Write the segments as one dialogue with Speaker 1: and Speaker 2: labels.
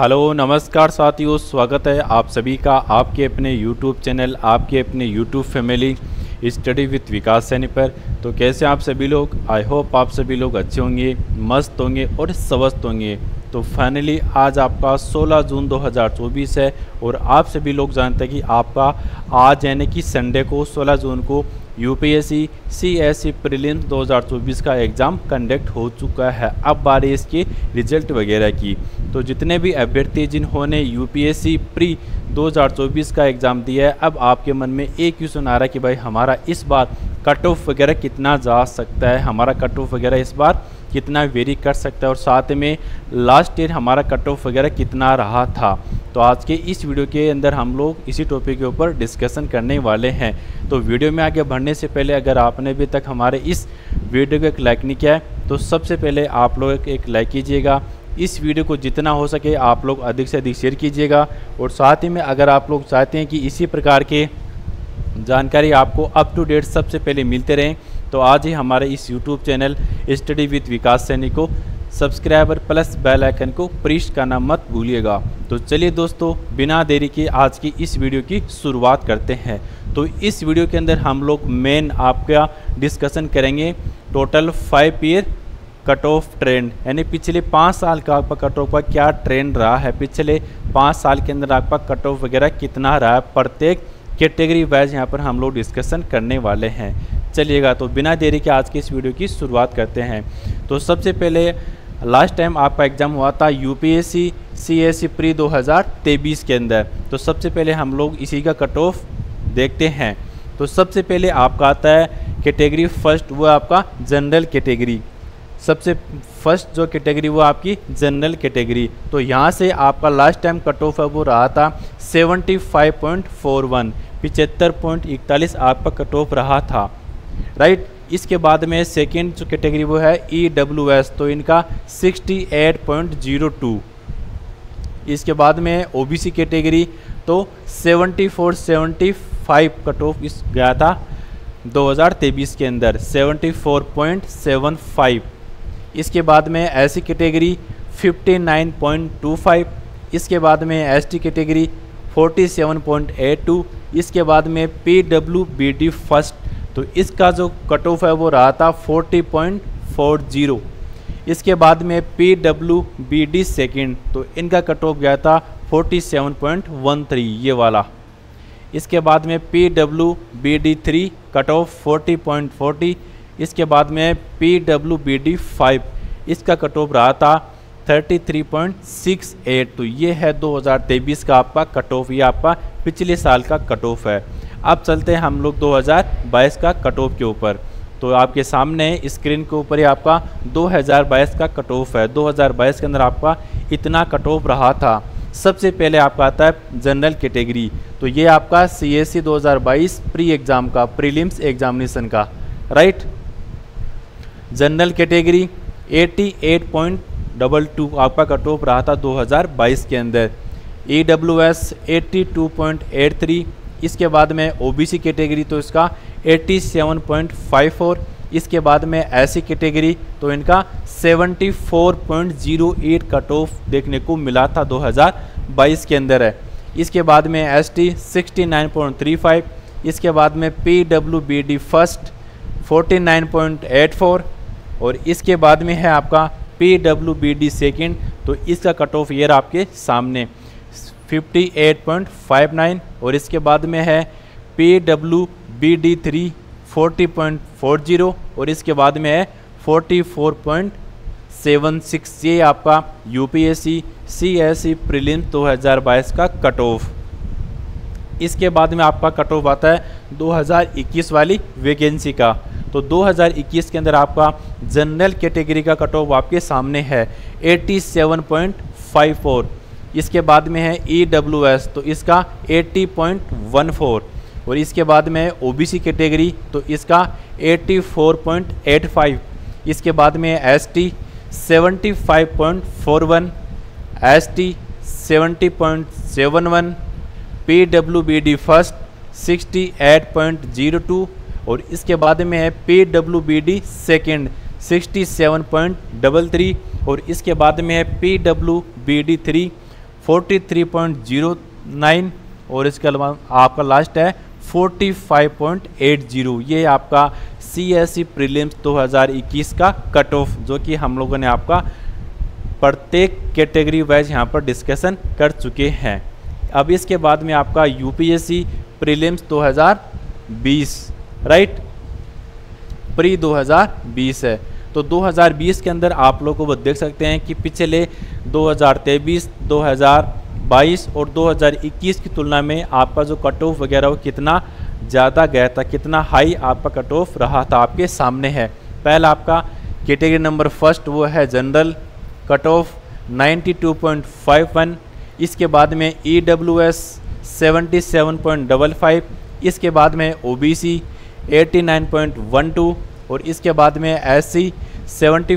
Speaker 1: Hello, नमस्कार साथियों, स्वागत है आप सभी का आपके अपने यूट्यूब चैनल, आपके अपने YouTube family study with Vikas Saini पर। तो कैसे आप सभी लोग? आई होप आप सभी लोग अच्छे होंगे, मस्त होंगे और स्वस्थ होंगे। तो फाइनली आज आपका 16 जून 2024 है और आप सभी लोग जानते हैं कि आपका आज यानी कि संडे को 16 जून को यूपीएससी सीएससी प्रीलिम्स 2024 का एग्ज़ाम कंडक्ट हो चुका है। अब बारी इसके रिज़ल्ट वगैरह की। तो जितने भी अभ्यर्थी जिन्होंने यूपीएससी प्री 2024 का एग्ज़ाम दिया है, अब आपके मन में एक क्वेश्चन आ रहा है कि भाई हमारा इस बार कट ऑफ़ वगैरह कितना जा सकता है? हमारा कट ऑफ़ वगैरह इस बार कितना वेरी कर सकता है और साथ में लास्ट ईयर हमारा कट ऑफ़ वगैरह कितना रहा था। तो आज के इस वीडियो के अंदर हम लोग इसी टॉपिक के ऊपर डिस्कशन करने वाले हैं। तो वीडियो में आगे बढ़ने से पहले अगर आपने अभी तक हमारे इस वीडियो को एक लाइक नहीं किया है तो सबसे पहले आप लोग एक लाइक कीजिएगा। इस वीडियो को जितना हो सके आप लोग अधिक से अधिक शेयर कीजिएगा। और साथ ही में अगर आप लोग चाहते हैं कि इसी प्रकार के जानकारी आपको अप टू डेट सबसे पहले मिलते रहें तो आज ही हमारे इस YouTube channel study with Vikas Saini को सब्सक्राइबर प्लस बेल आइकन को प्रेस करना मत भूलिएगा। तो चलिए दोस्तों, बिना देरी के आज की इस वीडियो की शुरुआत करते हैं। तो इस वीडियो के अंदर हम लोग मेन आपका डिस्कशन करेंगे total five year cut off trend यानी पिछले पाँच साल का आपका कट ऑफ़ का क्या ट्रेंड रहा है? पिछले पाँच साल के अंदर आपका कट ऑफ़ वगैरह कितना रहा है? प्रत्येक कैटेगरी वाइज यहाँ पर हम लोग डिस्कशन करने वाले हैं। चलिएगा। तो बिना देरी के आज की इस वीडियो की शुरुआत करते हैं। तो सबसे पहले लास्ट टाइम आपका एग्ज़ाम हुआ था यूपीएससी सीएससी प्री 2023 के अंदर। तो सबसे पहले हम लोग इसी का कट ऑफ़ देखते हैं। तो सबसे पहले आपका आता है कैटेगरी फ़र्स्ट वो आपका जनरल कैटेगरी सबसे फ़र्स्ट जो कैटेगरी वो आपकी जनरल कैटेगरी तो यहाँ से आपका लास्ट टाइम कट ऑफ़ है, वो रहा था 75.41 पिचहत्तर पॉइंट आपका कट ऑफ़ रहा था। राइट इसके बाद में सेकेंड जो कैटेगरी वो है ई डब्ल्यू एस तो इनका 68.02 इसके बाद में ओ बी सी कैटेगरी तो 74 75 कट ऑफ़ इस गया था 2023 के अंदर 74.75 इसके बाद में ऐसी कैटेगरी 59.25 इसके बाद में एसटी कैटेगरी 47.82 इसके बाद में P W B D first तो इसका जो कट ऑफ़ है वो रहा था 40.40 इसके बाद में P W B D second तो इनका कट ऑफ़ गया था 47.13 ये वाला। इसके बाद में P W B D three cut off 40.40 इसके बाद में P W B D five इसका कट ऑफ़ रहा था 33.68 तो ये है 2023 का आपका कट ऑफ़ ये आपका पिछले साल का कट ऑफ़ है। अब चलते हैं हम लोग 2022 का कट ऑफ़ के ऊपर। तो आपके सामने स्क्रीन के ऊपर ही आपका 2022 का कट ऑफ़ है 2022 के अंदर आपका इतना कट ऑफ़ रहा था। सबसे पहले आपका आता है जनरल कैटेगरी तो ये आपका सी एस सी दो हज़ार बाईस प्री एग्ज़ाम का। प्रीलिम्स एग्जामिनेशन का राइट जनरल कैटेगरी 88.22 आपका कट ऑफ़ रहा था 2022 के अंदर। ई डब्ल्यू एस एट्टी इसके बाद में ओबीसी कैटेगरी तो इसका 87.54 इसके बाद में ऐसी कैटेगरी तो इनका 74.08 कट ऑफ़ देखने को मिला था 2022 के अंदर है। इसके बाद में एस टी इसके बाद में P W B D first 49.84 और इसके बाद में है आपका P W B D second तो इसका कट ऑफ़ ईयर आपके सामने। 58.59 और इसके बाद में है P W B D three forty point four zero और इसके बाद में है forty four point seven six. ये आपका U P S C C S C prelim दो हज़ार बाईस का कट ऑफ़ इसके बाद में आपका कट ऑफ़ आता है 2021 वाली वैकेंसी का। तो 2021 के अंदर आपका जनरल कैटेगरी का कट ऑफ़ आपके सामने है 87.54 इसके बाद में है ई डब्ल्यू एस तो इसका 80.14 और इसके बाद में है ओ बी सी कैटेगरी तो इसका 84.85 इसके बाद में है S T seventy five point four one S T seventy point seven one P W B D first sixty eight point zero two और इसके बाद में है P W B D second sixty seven point double three और इसके बाद में है P W B D three 43.09 और इसके अलावा आपका लास्ट है 45.80 ये आपका सी एस सी प्रीलिम्स 2021 का कट ऑफ़ जो कि हम लोगों ने आपका प्रत्येक कैटेगरी वाइज यहाँ पर डिस्कशन कर चुके हैं। अब इसके बाद में आपका यूपीएससी प्रीलिम्स 2020 राइट प्री 2020 है। तो 2020 के अंदर आप लोगों को वो देख सकते हैं कि पिछले 2023, 2022 और 2021 की तुलना में आपका जो कट ऑफ़ वगैरह वो कितना ज़्यादा गया था कितना हाई आपका कट ऑफ़ रहा था आपके सामने है। पहला आपका कैटेगरी नंबर फ़र्स्ट वो है जनरल कट ऑफ़ 92.51 इसके बाद में ई डब्ल्यू एस सेवेंटी इसके बाद में ओ बी सी एटी और इसके बाद में एस सी सेवेंटी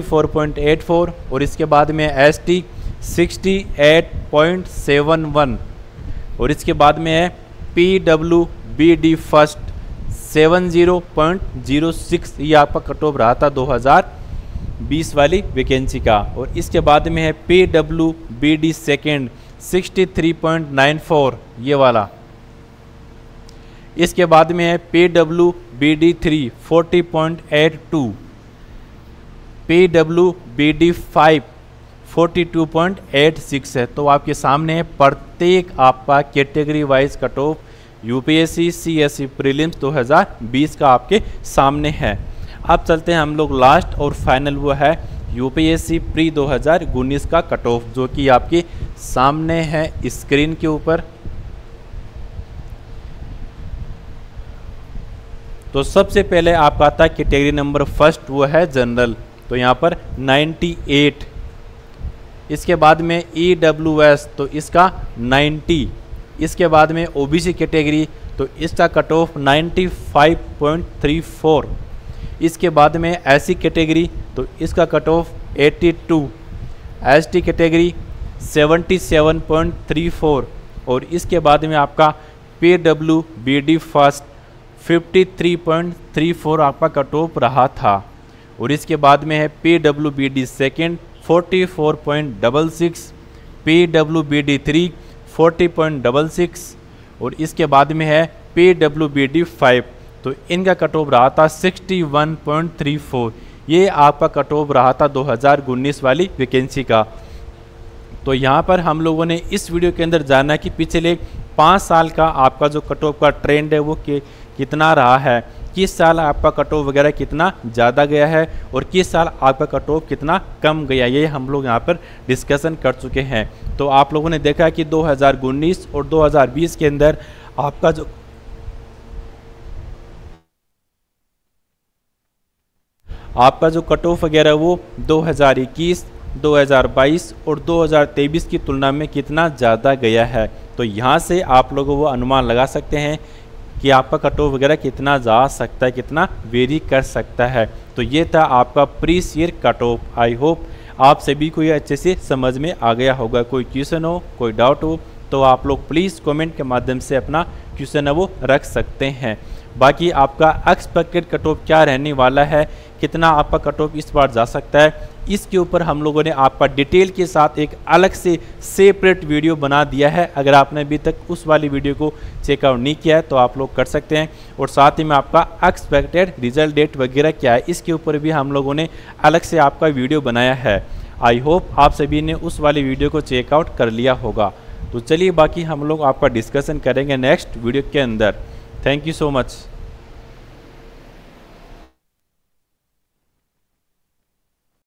Speaker 1: और इसके बाद में एस टी सिक्सटी और इसके बाद में है P W B D first seven zero point zero six ये आपका कट ऑफ़ रहा था दो हज़ार बीस वाली वैकेंसी का। और इसके बाद में है P W B D second sixty three point nine four ये वाला। इसके बाद में है P W B D three forty point eight two P W B D five forty two point eight six है। तो आपके सामने है प्रत्येक आपका category wise cut off U P S C C S C UPSC CSC prelims 2020 का आपके सामने है। अब चलते हैं हम लोग लास्ट और फाइनल वो है यूपीएससी प्री 2019 का कट ऑफ़ जो कि आपके सामने है स्क्रीन के ऊपर। तो सबसे पहले आपका आता है कैटेगरी नंबर फ़र्स्ट वो है जनरल तो यहाँ पर 98 इसके बाद में ई डब्ल्यू एस तो इसका 90 इसके बाद में ओबीसी कैटेगरी तो इसका कट ऑफ़ 95.34 इसके बाद में एससी कैटेगरी तो इसका कट ऑफ़ 82 एसटी कैटेगरी 77.34 और इसके बाद में आपका P W B D first 53.34 आपका कट ऑफ़ रहा था। और इसके बाद में है P W B D second forty four point double six P B D three forty point double six और इसके बाद में है P W B D five तो इनका कट ऑफ़ रहा था sixty one point three four. ये आपका कट ऑफ़ रहा था दो हज़ार उन्नीस वाली वैकेंसी का। तो यहाँ पर हम लोगों ने इस वीडियो के अंदर जाना कि पिछले पाँच साल का आपका जो कट ऑफ़ का ट्रेंड है वो कि, कितना रहा है? किस साल आपका कट ऑफ़ वगैरह कितना ज़्यादा गया है? और किस साल आपका कट ऑफ़ कितना कम गया ये हम लोग यहाँ पर डिस्कशन कर चुके हैं। तो आप लोगों ने देखा कि 2019 और 2020 के अंदर आपका जो आपका जो कट ऑफ़ वगैरह वो 2021, 2022 और 2023 की तुलना में कितना ज़्यादा गया है। तो यहाँ से आप लोग वो अनुमान लगा सकते हैं कि आपका कट ऑफ़ वगैरह कितना जा सकता है, कितना वेरी कर सकता है। तो ये था आपका previous year cut off I hope आप सभी को ये अच्छे से समझ में आ गया होगा। कोई क्वेश्चन हो, कोई डाउट हो तो आप लोग प्लीज़ कमेंट के माध्यम से अपना क्वेश्चन है वो रख सकते हैं। बाकी आपका एक्सपेक्टेड कट ऑफ़ क्या रहने वाला है कितना आपका कट ऑफ़ इस बार जा सकता है। इसके ऊपर हम लोगों ने आपका डिटेल के साथ एक अलग से सेपरेट वीडियो बना दिया है। अगर आपने अभी तक उस वाली वीडियो को चेकआउट नहीं किया है तो आप लोग कर सकते हैं। और साथ ही में आपका एक्सपेक्टेड रिज़ल्ट डेट वगैरह क्या है, इसके ऊपर भी हम लोगों ने अलग से आपका वीडियो बनाया है। आई होप आप सभी ने उस वाली वीडियो को चेकआउट कर लिया होगा। तो चलिए बाकी हम लोग आपका डिस्कशन करेंगे नेक्स्ट वीडियो के अंदर। Thank you so much